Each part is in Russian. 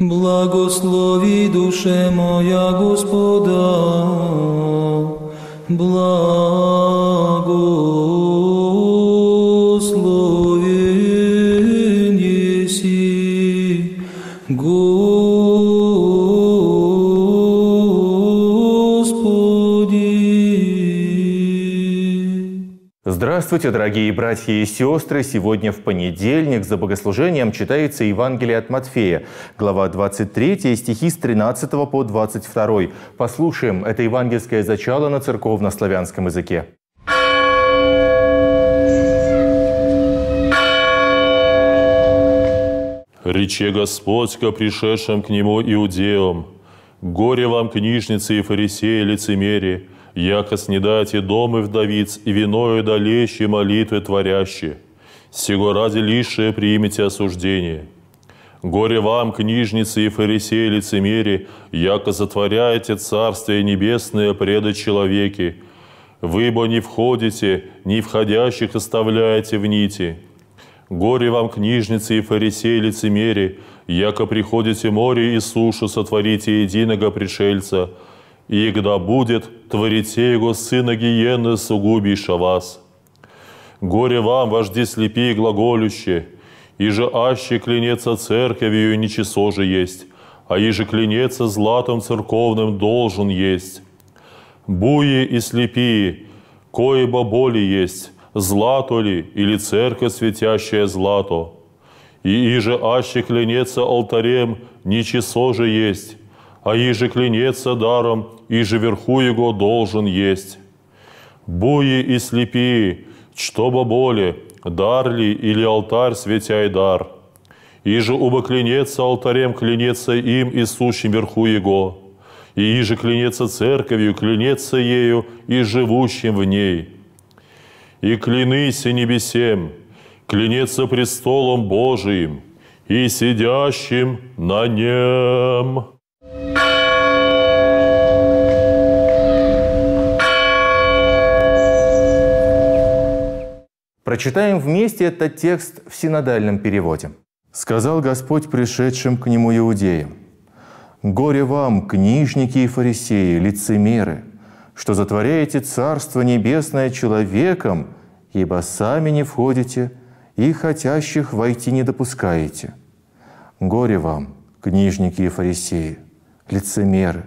Благослови душе моя Господа, благословен Здравствуйте, дорогие братья и сестры! Сегодня в понедельник за богослужением читается Евангелие от Матфея, глава 23, стихи с 13 по 22. Послушаем это евангельское зачало на церковно-славянском языке. Рече Господь ко пришедшим к Нему иудеям, «Горе вам, книжницы и фарисеи, лицемерие, яко снедайте домы вдовиц и виною далеще молитвы творящие. Сего ради лишее примите осуждение. Горе вам, книжницы и фарисеи, лицемерие, яко затворяете Царствие Небесное преда человеки. Вы бо не входите, не входящих оставляете в нити». Горе вам, книжницы и фарисеи, лицемери, яко приходите море и сушу сотворите единого пришельца, и когда будет, творите его сына гиены, сугубиша вас. Горе вам, вожди слепи и глаголющие, и же аще клянется церковью ничесо же есть, а и же клянется златом церковным должен есть. Буи и слепи, кое боли есть, злато ли или церковь светящая злато. И иже аще клянется алтарем, ничесо же есть, а иже клянется даром, иже верху его должен есть. Буи и слепи, что боли, дар ли или алтарь светяй дар. Иже уба клянется алтарем, клянется им и сущим верху его. И иже клянется церковью, клянется ею и живущим в ней и клянися небесем, клянется престолом Божиим и сидящим на нем. Прочитаем вместе этот текст в синодальном переводе. «Сказал Господь пришедшим к Нему иудеям, «Горе вам, книжники и фарисеи, лицемеры, что затворяете Царство Небесное человеком, ибо сами не входите и хотящих войти не допускаете. Горе вам, книжники и фарисеи, лицемеры,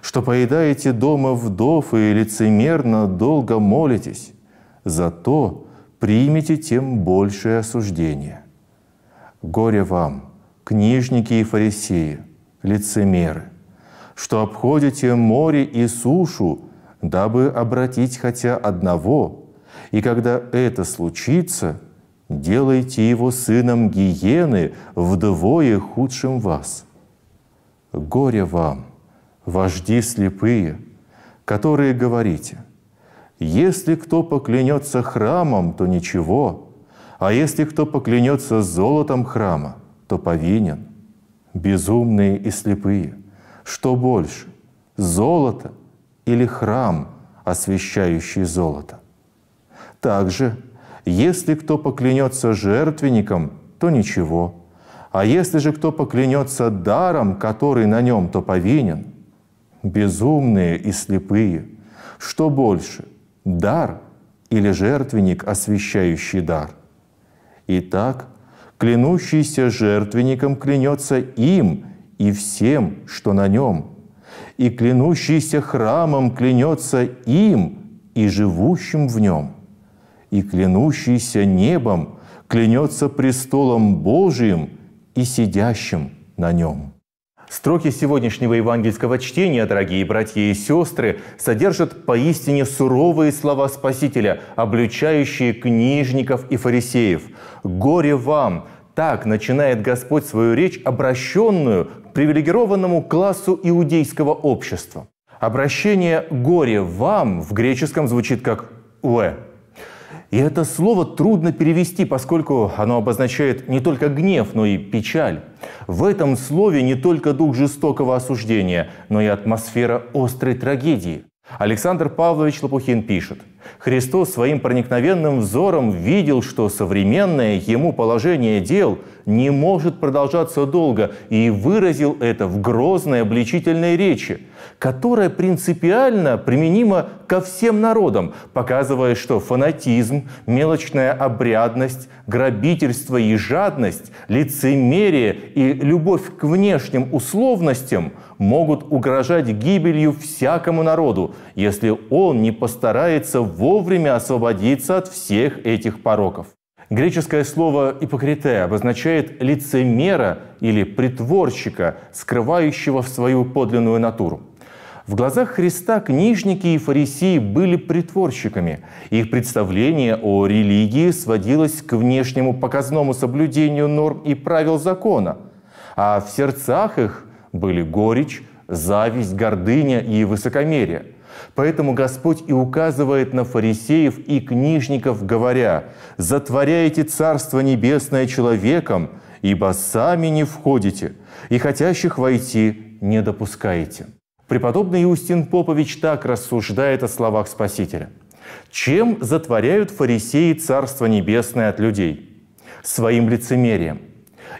что поедаете дома вдов и лицемерно долго молитесь, зато примите тем большее осуждение. Горе вам, книжники и фарисеи, лицемеры, что обходите море и сушу, дабы обратить хотя одного, и когда это случится, делайте его сыном гиены вдвое худшим вас. Горе вам, вожди слепые, которые говорите, если кто поклянется храмом, то ничего, а если кто поклянется золотом храма, то повинен. Безумные и слепые, что больше, золото или храм, освящающий золото? Также, если кто поклянется жертвенником, то ничего. А если же кто поклянется даром, который на нем, то повинен. Безумные и слепые. Что больше, дар или жертвенник, освящающий дар? Итак, клянущийся жертвенником клянется им и всем, что на нем. И клянущийся храмом клянется им и живущим в нем и клянущийся небом клянется престолом Божиим и сидящим на нем. Строки сегодняшнего евангельского чтения, дорогие братья и сестры, содержат поистине суровые слова Спасителя, обличающие книжников и фарисеев. «Горе вам!» Так начинает Господь свою речь, обращенную к привилегированному классу иудейского общества. Обращение «горе вам» в греческом звучит как «уэ», и это слово трудно перевести, поскольку оно обозначает не только гнев, но и печаль. В этом слове не только дух жестокого осуждения, но и атмосфера острой трагедии. Александр Павлович Лопухин пишет, Христос своим проникновенным взором видел, что современное ему положение дел не может продолжаться долго, и выразил это в грозной обличительной речи, которая принципиально применима ко всем народам, показывая, что фанатизм, мелочная обрядность, грабительство и жадность, лицемерие и любовь к внешним условностям могут угрожать гибелью всякому народу, если он не постарается вовремя освободиться от всех этих пороков. Греческое слово «ипокрите» обозначает лицемера или притворщика, скрывающего в свою подлинную натуру. В глазах Христа книжники и фарисеи были притворщиками. Их представление о религии сводилось к внешнему показному соблюдению норм и правил закона, а в сердцах их были горечь, зависть, гордыня и высокомерие. Поэтому Господь и указывает на фарисеев и книжников, говоря, «Затворяйте Царство Небесное человеком, ибо сами не входите, и хотящих войти не допускаете». Преподобный Иустин Попович так рассуждает о словах Спасителя. Чем затворяют фарисеи Царство Небесное от людей? Своим лицемерием.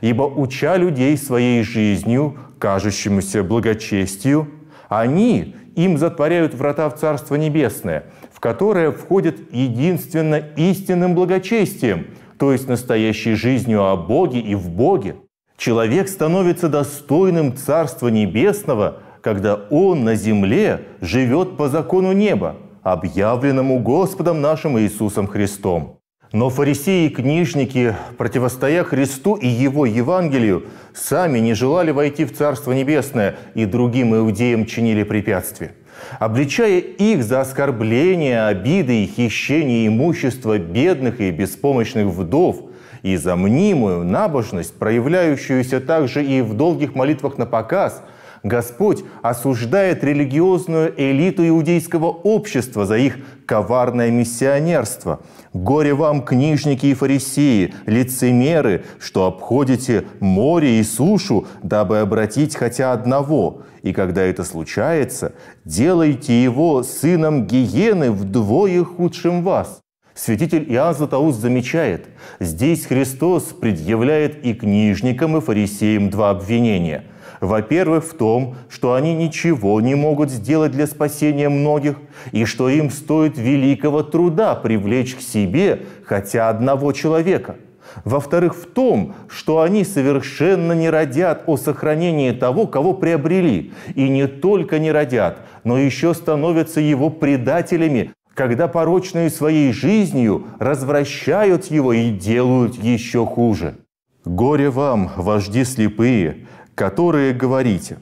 Ибо уча людей своей жизнью, кажущемуся благочестию, они им затворяют врата в Царство Небесное, в которое входят единственно истинным благочестием, то есть настоящей жизнью о Боге и в Боге. Человек становится достойным Царства Небесного – когда он на земле живет по закону неба, объявленному Господом нашим Иисусом Христом. Но фарисеи и книжники, противостоя Христу и Его Евангелию, сами не желали войти в Царство Небесное и другим иудеям чинили препятствия. Обличая их за оскорбление, обиды и хищение имущества бедных и беспомощных вдов и за мнимую набожность, проявляющуюся также и в долгих молитвах на показ – Господь осуждает религиозную элиту иудейского общества за их коварное миссионерство. «Горе вам, книжники и фарисеи, лицемеры, что обходите море и сушу, дабы обратить хотя одного. И когда это случается, делайте его сыном гиены вдвое худшим вас». Святитель Иоанн Златоуст замечает, здесь Христос предъявляет и книжникам, и фарисеям два обвинения – во-первых, в том, что они ничего не могут сделать для спасения многих, и что им стоит великого труда привлечь к себе хотя одного человека. Во-вторых, в том, что они совершенно не родят о сохранении того, кого приобрели, и не только не родят, но еще становятся его предателями, когда порочной своей жизнью развращают его и делают еще хуже. Горе вам, вожди слепые, которые говорите,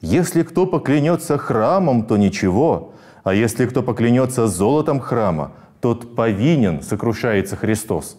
если кто поклянется храмом, то ничего, а если кто поклянется золотом храма, тот повинен, сокрушается Христос.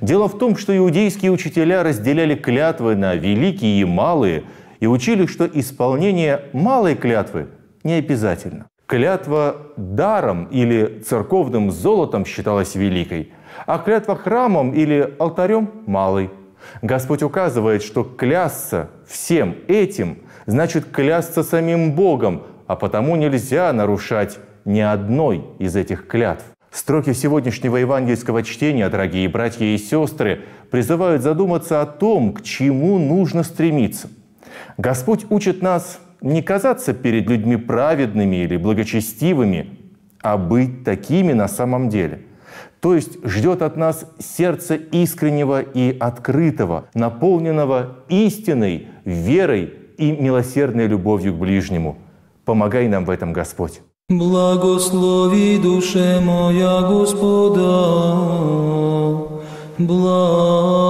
Дело в том, что иудейские учителя разделяли клятвы на великие и малые и учили, что исполнение малой клятвы не обязательно. Клятва даром или церковным золотом считалась великой, а клятва храмом или алтарем – малой – Господь указывает, что клясться всем этим значит клясться самим Богом, а потому нельзя нарушать ни одной из этих клятв. Строки сегодняшнего евангельского чтения, дорогие братья и сестры, призывают задуматься о том, к чему нужно стремиться. Господь учит нас не казаться перед людьми праведными или благочестивыми, а быть такими на самом деле – то есть ждет от нас сердца искреннего и открытого, наполненного истиной, верой и милосердной любовью к ближнему. Помогай нам в этом, Господь. Благослови душе моя Господа, благо